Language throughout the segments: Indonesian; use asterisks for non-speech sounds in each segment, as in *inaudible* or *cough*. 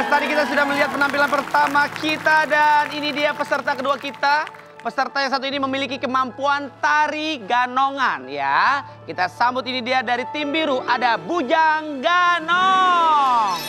Gamers, tadi kita sudah melihat penampilan pertama kita dan ini dia peserta kedua kita. Peserta yang satu ini memiliki kemampuan tari ganongan ya. Kita sambut ini dia dari tim biru ada Bujang Ganong.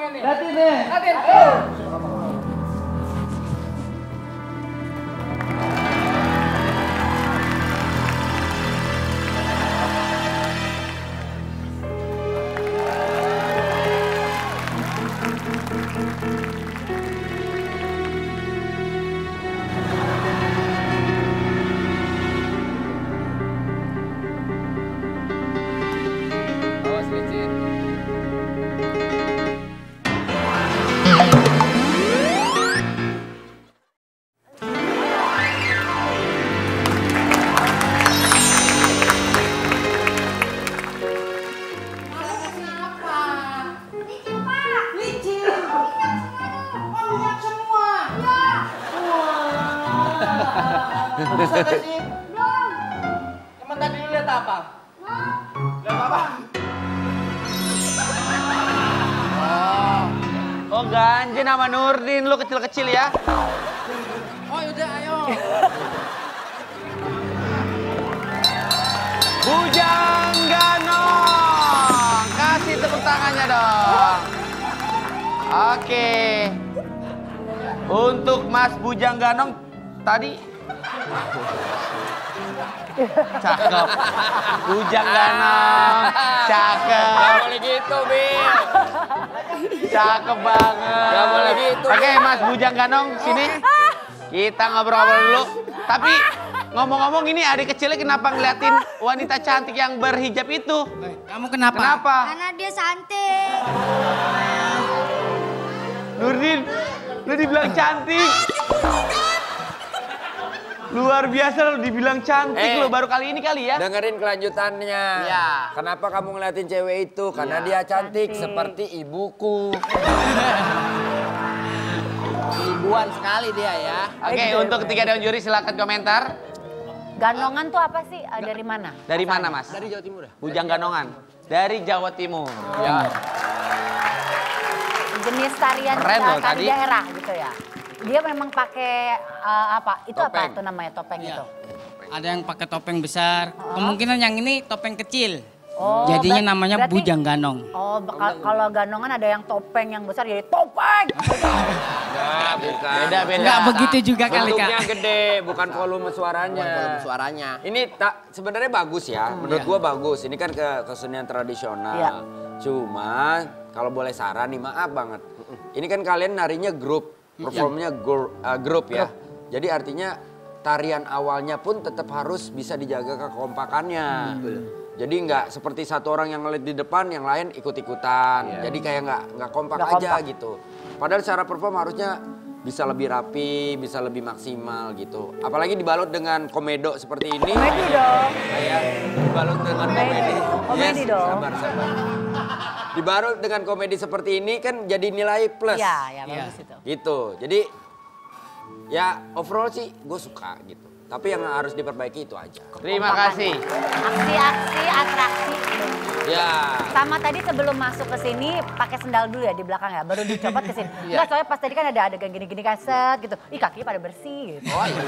Lihat abangnya nih. Lihatin nih. Lihatin. Sih? Belum. Emang tadi lu lihat apa? Lihat apa? Oh, oh ganjen sama Nurdin lu kecil-kecil ya. Oh, yaudah, ayo. Bujang Ganong. Kasih tepuk tangannya dong. Oke. Untuk Mas Bujang Ganong tadi Cakep. Bujang Ganong. Cakep. Gak boleh gitu, Bil. Cakep banget. Gak boleh gitu. Oke, Mas Bujang Ganong sini. Kita ngobrol-ngobrol dulu. Tapi ngomong-ngomong ini adik kecilnya kenapa ngeliatin wanita cantik yang berhijab itu? Kamu kenapa? Kenapa? Karena dia cantik. Nurdin, lu dibilang cantik. Luar biasa lu dibilang cantik Eh. lu baru kali ini kali ya. Dengerin kelanjutannya. Iya. Kenapa kamu ngeliatin cewek itu? Karena Iya. dia cantik, seperti ibuku. *laughs* Ibuan sekali dia ya. Oke, untuk ketiga dewan juri silakan komentar. Ganongan tuh apa sih? Eh, dari mana? Dari mana, Mas? Dari Jawa Timur ya? Bujang Ganongan. Dari Jawa Timur. Ya. Jenis tarian Keren loh tadi. daerah gitu ya. Dia memang pakai uh, apa? Itu Topeng. apa tuh namanya topeng Iya. itu? Ada yang pakai topeng besar. Kemungkinan yang ini topeng kecil. Oh, Jadinya namanya berarti- bujang ganong. Oh, bakal- kalau ganongan ada yang topeng yang besar jadi topeng. Enggak, bukan. Beda, beda. Enggak begitu juga kali Bentuknya kak. gede, bukan volume suaranya. suaranya. Ini tak sebenarnya bagus ya. Menurut gua bagus. Ini kan ke kesenian tradisional. Iya. Cuma kalau boleh saran nih maaf banget. Ini kan kalian narinya grup, performnya gru- uh, grup ya. Jadi artinya tarian awalnya pun tetap harus bisa dijaga kekompakannya. Jadi nggak seperti satu orang yang ngelit di depan, yang lain ikut-ikutan. Jadi kayak nggak nggak kompak Nggak aja kompak. gitu. Padahal secara perform harusnya bisa lebih rapi, bisa lebih maksimal gitu. Apalagi dibalut dengan komedo seperti ini. Komedi dong. Kayak dibalut dengan komedi. Komedi dong. Sabar, sabar. Dibalut dengan komedi seperti ini kan jadi nilai plus. Iya, ya bagus itu. Gitu. Jadi ya overall sih gue suka gitu. Tapi yang harus diperbaiki itu aja. Terima kasih. Aksi-aksi, atraksi. Ya. Sama tadi sebelum masuk ke sini pakai sendal dulu ya di belakang ya, baru dicopot ke sini. Enggak, soalnya pas tadi kan ada adegan gini-gini kan set gitu. Ih kakinya pada bersih gitu. Oh iya.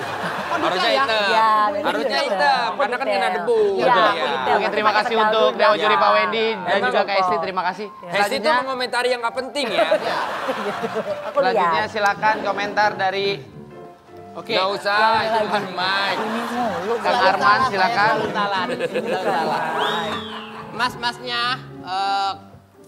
Harusnya ya? hitam. Iya, bener Harusnya hitam. Karena kan kena debu. Iya, Gitu aku ya. Oke, Pasti terima kasih untuk. Dewa Ya. Juri Pak Wendy dan Emang juga Kak. Esti. Terima kasih. Hesti itu Selanjutnya, mengomentari yang nggak penting ya. *laughs* Aku selanjutnya silakan komentar dari Oke. Gak usah, itu kan mic. Kang Arman, silakan. Mas-masnya eh,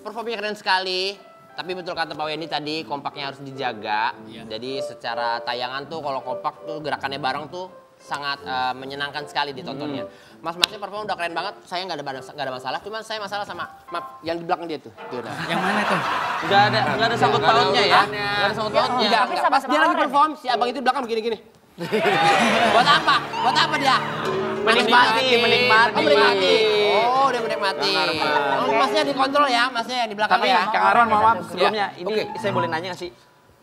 performnya keren sekali. Tapi betul kata Pak Wendy tadi kompaknya harus dijaga. Jadi secara tayangan tuh kalau kompak tuh gerakannya bareng tuh sangat eh, menyenangkan sekali ditontonnya. Mas-masnya perform udah keren banget. Saya nggak ada nggak ada masalah. Cuman saya masalah sama maaf, yang di belakang dia tuh. Tuh, nah. Yang mana tuh? Nggak ada, nggak ada sangkut pautnya ya. Nggak ada sangkut Ya, pautnya. Enggak, tapi enggak. Pas dia lagi perform, si abang itu di belakang begini-gini. Buat apa? Buat apa dia? Menikmati, menikmati. Oh, menikmati. Oh, dia menikmati. Oh, masnya dikontrol ya, masnya yang di belakang Tapi ya. Kang mohon maaf Iya. sebelumnya, ini Oke. saya boleh nanya sih?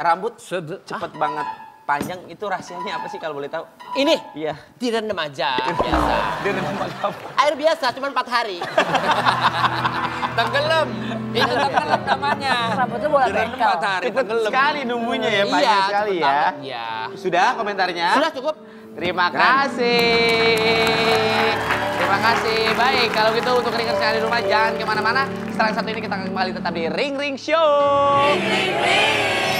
Rambut cepet banget panjang, itu rahasianya apa sih kalau boleh tahu? Ini Iya. direndam aja *laughs* biasa. Nampak apa? Air biasa cuma 4 hari. *laughs* Tenggelam. Itu tenggelam namanya. Rambut lu bola Direndam bengkel. matahari, Cepet tenggelam. sekali nunggunya ya, iya, panjang sekali cepet ya. banget, Ya. Sudah komentarnya? Sudah cukup. Terima kasih. Terima kasih. Baik, kalau gitu untuk ringers yang ada di rumah jangan ke mana-mana. Setelah satu ini kita akan kembali tetap di Ring Ring Show. Ring Ring Ring.